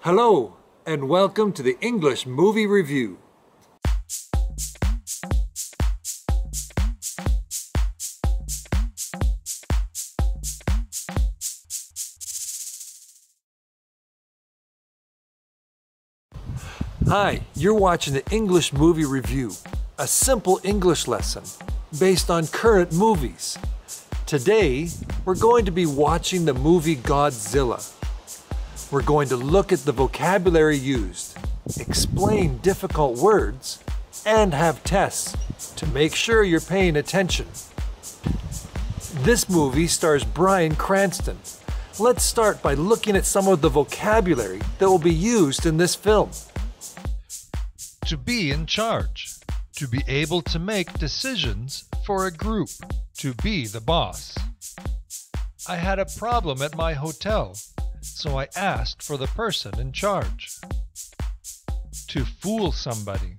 Hello, and welcome to the English Movie Review. Hi, you're watching the English Movie Review, a simple English lesson based on current movies. Today, we're going to be watching the movie Godzilla. We're going to look at the vocabulary used, explain difficult words, and have tests to make sure you're paying attention. This movie stars Bryan Cranston. Let's start by looking at some of the vocabulary that will be used in this film. To be in charge. To be able to make decisions for a group. To be the boss. I had a problem at my hotel, so I asked for the person in charge. To fool somebody.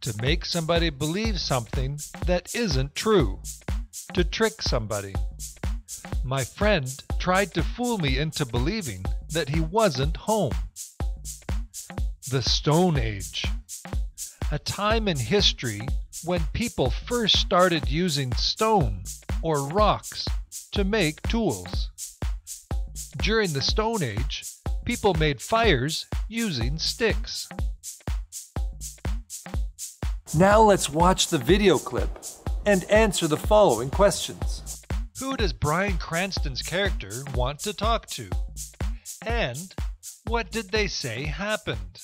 To make somebody believe something that isn't true. To trick somebody. My friend tried to fool me into believing that he wasn't home. The Stone Age. A time in history when people first started using stone or rocks to make tools. During the Stone Age, people made fires using sticks. Now let's watch the video clip and answer the following questions. Who does Bryan Cranston's character want to talk to? And what did they say happened?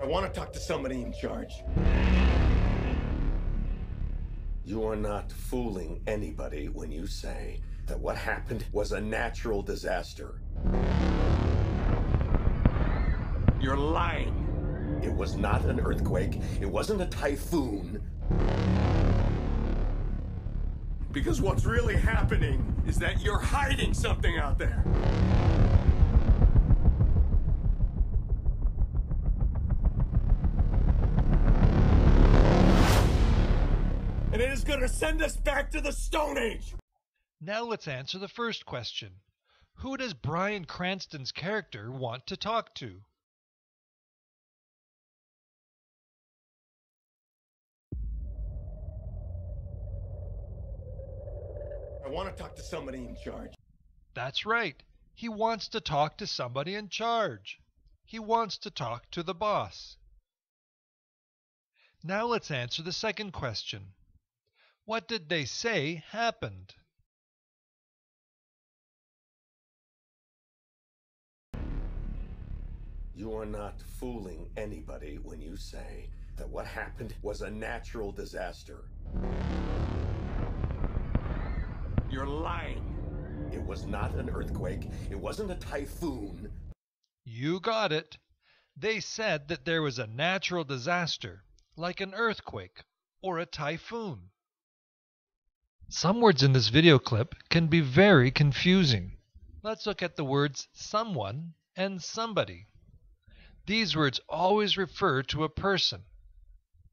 I want to talk to somebody in charge. You are not fooling anybody when you say that what happened was a natural disaster. You're lying. It was not an earthquake. It wasn't a typhoon. Because what's really happening is that you're hiding something out there. And it is going to send us back to the Stone Age. Now let's answer the first question. Who does Bryan Cranston's character want to talk to? I want to talk to somebody in charge. That's right. He wants to talk to somebody in charge. He wants to talk to the boss. Now let's answer the second question. What did they say happened? You are not fooling anybody when you say that what happened was a natural disaster. You're lying. It was not an earthquake. It wasn't a typhoon. You got it. They said that there was a natural disaster, like an earthquake or a typhoon. Some words in this video clip can be very confusing. Let's look at the words someone and somebody. These words always refer to a person,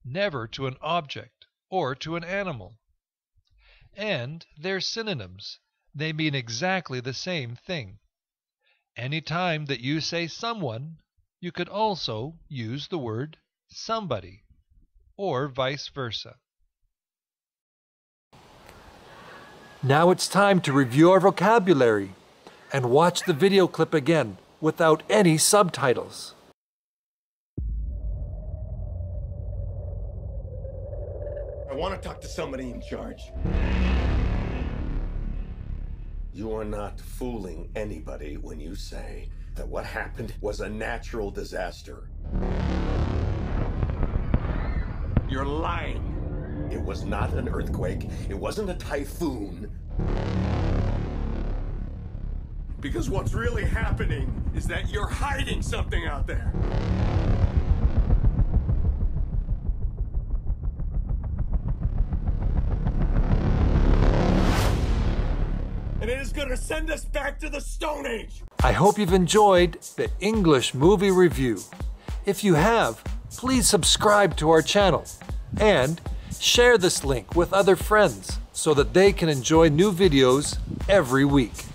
never to an object or to an animal. And they're synonyms. They mean exactly the same thing. Any time that you say someone, you could also use the word somebody, or vice versa. Now it's time to review our vocabulary and watch the video clip again without any subtitles. I want to talk to somebody in charge. You are not fooling anybody when you say that what happened was a natural disaster. You're lying. It was not an earthquake. It wasn't a typhoon. Because what's really happening is that you're hiding something out there. And it is going to send us back to the Stone Age. I hope you've enjoyed the English Movie Review. If you have, please subscribe to our channel and share this link with other friends. so that they can enjoy new videos every week.